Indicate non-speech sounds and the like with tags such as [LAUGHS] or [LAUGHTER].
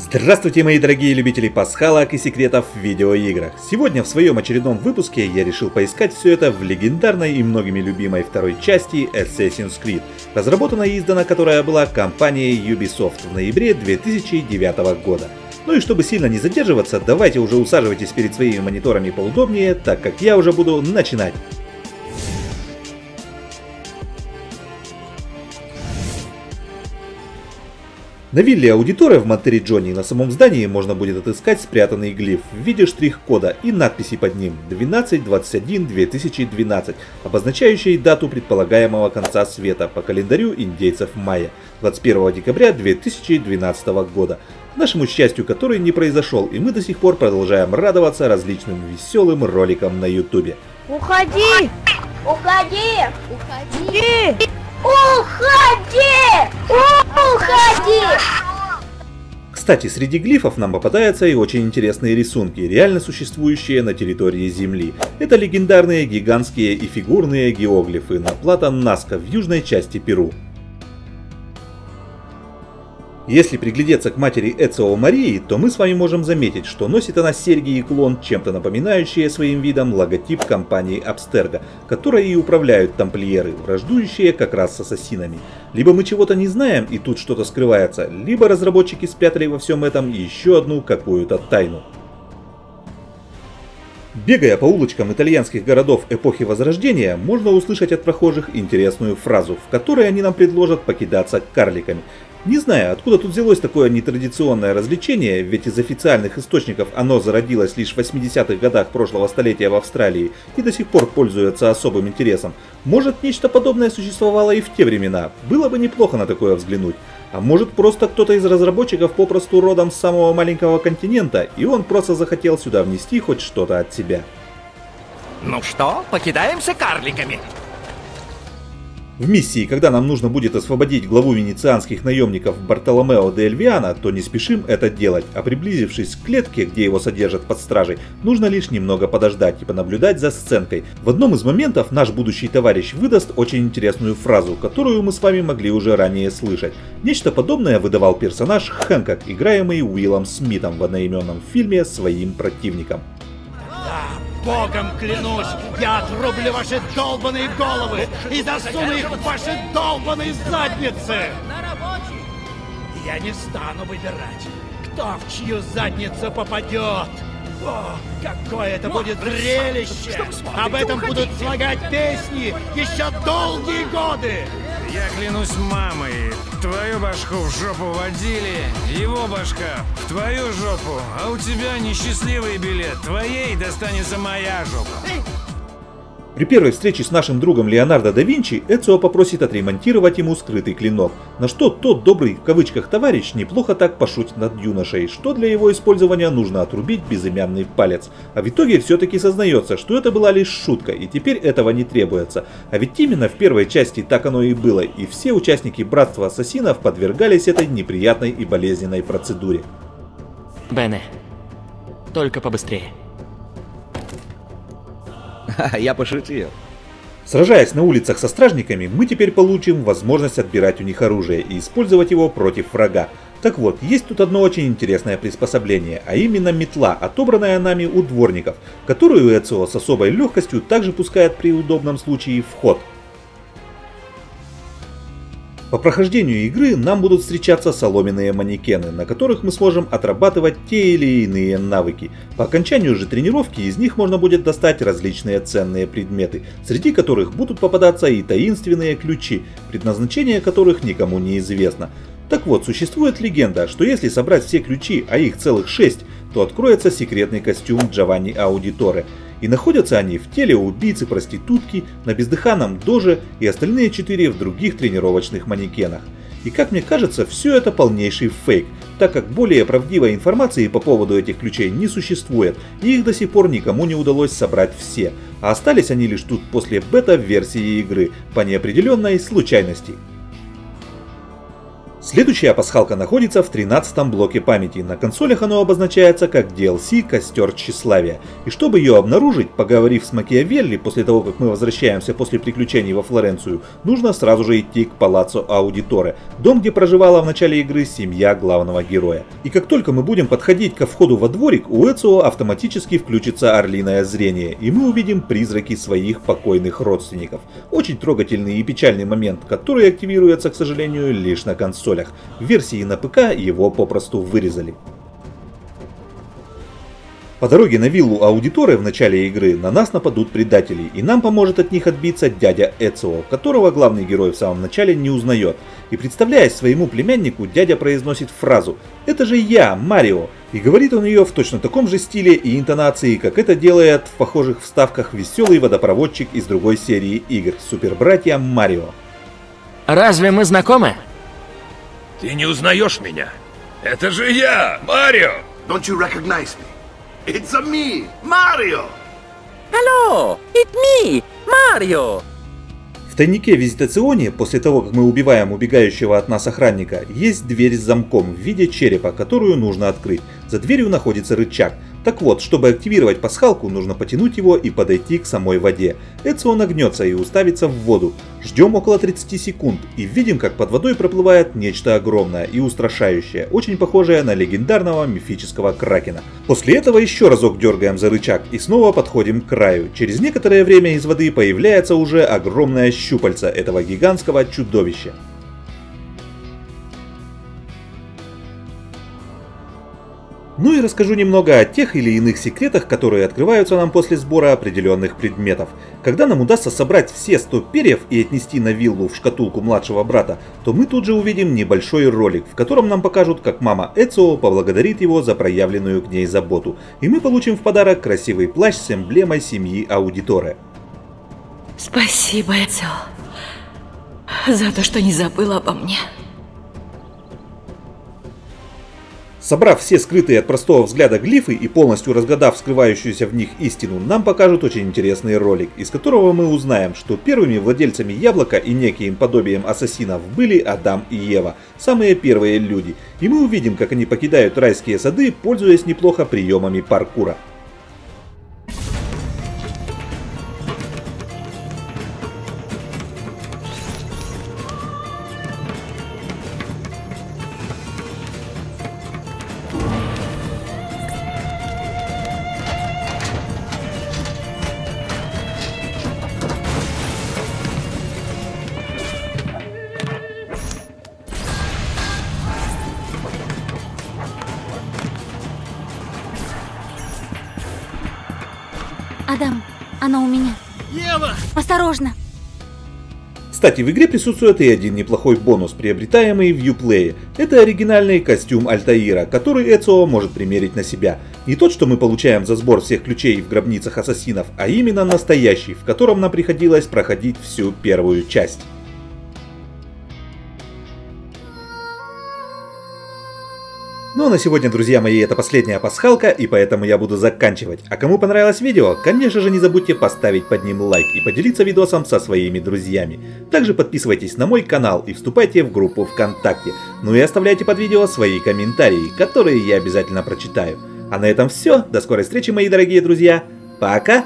Здравствуйте, мои дорогие любители пасхалок и секретов в видеоиграх. Сегодня в своем очередном выпуске я решил поискать все это в легендарной и многими любимой второй части Assassin's Creed, разработана и издана которая была компанией Ubisoft в ноябре 2009 года. Ну и чтобы сильно не задерживаться, давайте уже усаживайтесь перед своими мониторами поудобнее, так как я уже буду начинать. На вилле аудитория в Монтериджоне на самом здании можно будет отыскать спрятанный глиф в виде штрих-кода и надписи под ним 12.21.2012, обозначающий дату предполагаемого конца света по календарю индейцев майя 21 декабря 2012 года. К нашему счастью, который не произошел, и мы до сих пор продолжаем радоваться различным веселым роликам на ютубе. Уходи! Уходи! Уходи! Уходи! Уходи! Кстати, среди глифов нам попадаются и очень интересные рисунки, реально существующие на территории Земли. Это легендарные гигантские и фигурные геоглифы на плато Наска в южной части Перу. Если приглядеться к матери Эцио Марии, то мы с вами можем заметить, что носит она серьги и клон, чем-то напоминающие своим видом логотип компании Абстерго, которой и управляют тамплиеры, враждующие как раз с ассасинами. Либо мы чего-то не знаем и тут что-то скрывается, либо разработчики спрятали во всем этом еще одну какую-то тайну. Бегая по улочкам итальянских городов эпохи Возрождения, можно услышать от прохожих интересную фразу, в которой они нам предложат покидаться карликами. Не знаю, откуда тут взялось такое нетрадиционное развлечение, ведь из официальных источников оно зародилось лишь в 80-х годах прошлого столетия в Австралии и до сих пор пользуется особым интересом. Может, нечто подобное существовало и в те времена, было бы неплохо на такое взглянуть. А может просто кто-то из разработчиков попросту родом с самого маленького континента, и он просто захотел сюда внести хоть что-то от себя. Ну что, покидаемся карликами? В миссии, когда нам нужно будет освободить главу венецианских наемников Бартоломео де Эльвиана, то не спешим это делать, а приблизившись к клетке, где его содержат под стражей, нужно лишь немного подождать и понаблюдать за сценкой. В одном из моментов наш будущий товарищ выдаст очень интересную фразу, которую мы с вами могли уже ранее слышать. Нечто подобное выдавал персонаж Хэнкок, играемый Уиллом Смитом в одноименном фильме своим противником. Богом клянусь, я отрублю ваши долбаные головы и засуну их в ваши долбаные задницы! Я не стану выбирать, кто в чью задницу попадет. О, какое это будет зрелище! Об этом будут слагать песни еще долгие годы! Я клянусь мамой, твою башку в жопу водили, его башка в твою жопу, а у тебя несчастливый билет, твоей достанется моя жопа. При первой встрече с нашим другом Леонардо да Винчи Эцио попросит отремонтировать ему скрытый клинок, на что тот добрый в кавычках товарищ неплохо так пошутит над юношей, что для его использования нужно отрубить безымянный палец. А в итоге все-таки сознается, что это была лишь шутка и теперь этого не требуется. А ведь именно в первой части так оно и было, и все участники Братства Ассасинов подвергались этой неприятной и болезненной процедуре. Бене, только побыстрее. [LAUGHS] Я пошутил. Сражаясь на улицах со стражниками, мы теперь получим возможность отбирать у них оружие и использовать его против врага. Так вот, есть тут одно очень интересное приспособление, а именно метла, отобранная нами у дворников, которую Эцио с особой легкостью также пускает при удобном случае в ход. По прохождению игры нам будут встречаться соломенные манекены, на которых мы сможем отрабатывать те или иные навыки. По окончанию же тренировки из них можно будет достать различные ценные предметы, среди которых будут попадаться и таинственные ключи, предназначение которых никому не известно. Так вот, существует легенда, что если собрать все ключи, а их целых 6, то откроется секретный костюм Джованни Аудиторе – и находятся они в теле убийцы-проститутки, на бездыханном доже и остальные четыре в других тренировочных манекенах. И как мне кажется, все это полнейший фейк, так как более правдивой информации по поводу этих ключей не существует, и их до сих пор никому не удалось собрать все, а остались они лишь тут после бета-версии игры, по неопределенной случайности. Следующая пасхалка находится в 13 блоке памяти. На консолях оно обозначается как DLC «Костер тщеславия». И чтобы ее обнаружить, поговорив с Макиавелли после того, как мы возвращаемся после приключений во Флоренцию, нужно сразу же идти к Палаццо Аудиторе, дом, где проживала в начале игры семья главного героя. И как только мы будем подходить ко входу во дворик, у Эцио автоматически включится орлиное зрение, и мы увидим призраки своих покойных родственников. Очень трогательный и печальный момент, который активируется, к сожалению, лишь на консоли консолях. В версии на ПК его попросту вырезали. По дороге на виллу Аудиторы в начале игры на нас нападут предатели, и нам поможет от них отбиться дядя Эцио, которого главный герой в самом начале не узнает. И представляясь своему племяннику, дядя произносит фразу «Это же я, Марио!» И говорит он ее в точно таком же стиле и интонации, как это делает в похожих вставках веселый водопроводчик из другой серии игр «Супербратья Марио». Разве мы знакомы? Ты не узнаешь меня? Это же я, Марио! Don't you recognize me? It's a me, Mario! Hello, it's me, Mario! В тайнике визитационе, после того, как мы убиваем убегающего от нас охранника, есть дверь с замком в виде черепа, которую нужно открыть. За дверью находится рычаг. Так вот, чтобы активировать пасхалку, нужно потянуть его и подойти к самой воде. Эцио нагнется и уставится в воду. Ждем около 30 секунд и видим, как под водой проплывает нечто огромное и устрашающее, очень похожее на легендарного мифического кракена. После этого еще разок дергаем за рычаг и снова подходим к краю. Через некоторое время из воды появляется уже огромное щупальце этого гигантского чудовища. Ну и расскажу немного о тех или иных секретах, которые открываются нам после сбора определенных предметов. Когда нам удастся собрать все 100 перьев и отнести на виллу в шкатулку младшего брата, то мы тут же увидим небольшой ролик, в котором нам покажут, как мама Эцио поблагодарит его за проявленную к ней заботу. И мы получим в подарок красивый плащ с эмблемой семьи Аудиторе. Спасибо, Эцио, за то, что не забыл обо мне. Собрав все скрытые от простого взгляда глифы и полностью разгадав скрывающуюся в них истину, нам покажут очень интересный ролик, из которого мы узнаем, что первыми владельцами яблока и неким подобием ассасинов были Адам и Ева, самые первые люди, и мы увидим, как они покидают райские сады, пользуясь неплохо приемами паркура. Адам, она у меня. Ева! Осторожно! Кстати, в игре присутствует и один неплохой бонус, приобретаемый в Uplay. Это оригинальный костюм Альтаира, который Эцио может примерить на себя. Не тот, что мы получаем за сбор всех ключей в гробницах ассасинов, а именно настоящий, в котором нам приходилось проходить всю первую часть. Ну а на сегодня, друзья мои, это последняя пасхалка, и поэтому я буду заканчивать. А кому понравилось видео, конечно же не забудьте поставить под ним лайк и поделиться видосом со своими друзьями. Также подписывайтесь на мой канал и вступайте в группу ВКонтакте. Ну и оставляйте под видео свои комментарии, которые я обязательно прочитаю. А на этом все, до скорой встречи, мои дорогие друзья. Пока!